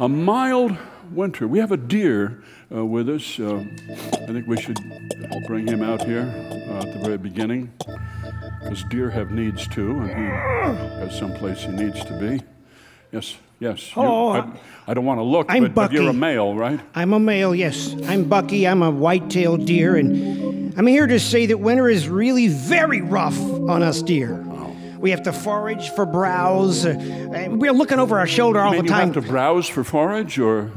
A mild winter. We have a deer uh, with us. Uh, I think we should bring him out here uh, at the very beginning because deer have needs too, and he has someplace he needs to be. Yes, yes. You- I, I don't want to look, I'm but, but you're a male, right? I'm a male, yes. I'm Bucky. I'm a white-tailed deer, and I'm here to say that winter is really very rough on us deer. We have to forage for browse. Uh, we're looking over our shoulder all the you time. have to browse for forage, or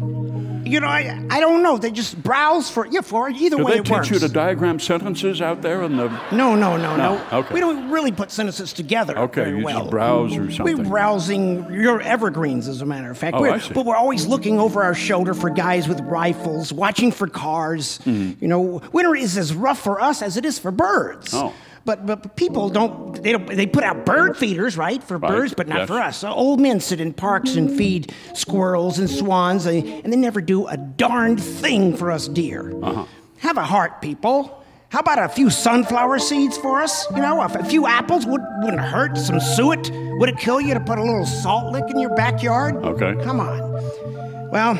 You know, I, I don't know. They just browse for yeah, forage. Either do way, they it teach works. you to diagram sentences out there in the? No, no, no, no. No, okay. We don't really put sentences together. Okay, very you well. just browse or something. We're browsing your evergreens, as a matter of fact. Oh, we're, I see. But we're always looking over our shoulder for guys with rifles, watching for cars. Hmm. You know, winter is as rough for us as it is for birds. Oh. But, but people don't they don't they put out bird feeders right for Right, birds but not yes. for us so old men sit in parks and feed squirrels and swans and, and they never do a darned thing for us deer Uh-huh. have a heart people how about a few sunflower seeds for us? You know, a, a few apples would, wouldn't hurt. Some suet. Would it kill you to put a little salt lick in your backyard? Okay. Come on. Well,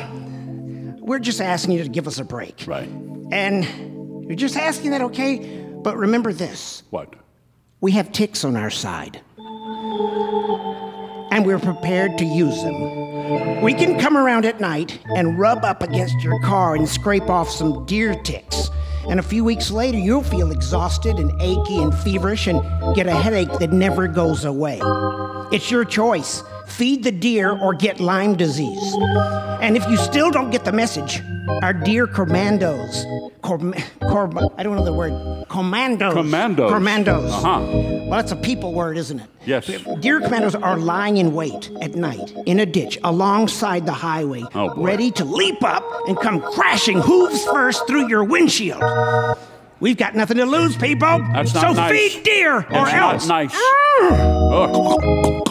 we're just asking you to give us a break. Right. And we're just asking that, okay? But remember this What? we have ticks on our side. And we're prepared to use them. We can come around at night and rub up against your car and scrape off some deer ticks. And a few weeks later, you'll feel exhausted and achy and feverish and get a headache that never goes away. It's your choice feed the deer or get Lyme disease. And if you still don't get the message, our deer commandos, com- com- I don't know the word, commandos. Commandos. Commandos. Uh-huh. Well, that's a people word, isn't it? Yes. Deer commandos are lying in wait at night in a ditch alongside the highway, Oh, ready to leap up and come crashing hooves first through your windshield. We've got nothing to lose, people. That's so not nice. feed deer or It's else. not nice.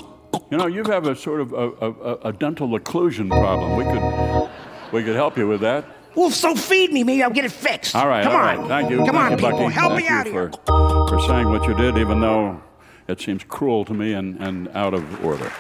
You know, you have a sort of a, a, a- dental occlusion problem. We could, we could help you with that. Well, so feed me. Maybe I'll get it fixed. All right. Come all on. right. Thank you. Come Thank on, you, people. Bucky. Help Thank me out here. for, for saying what you did, even though it seems cruel to me and, and out of order.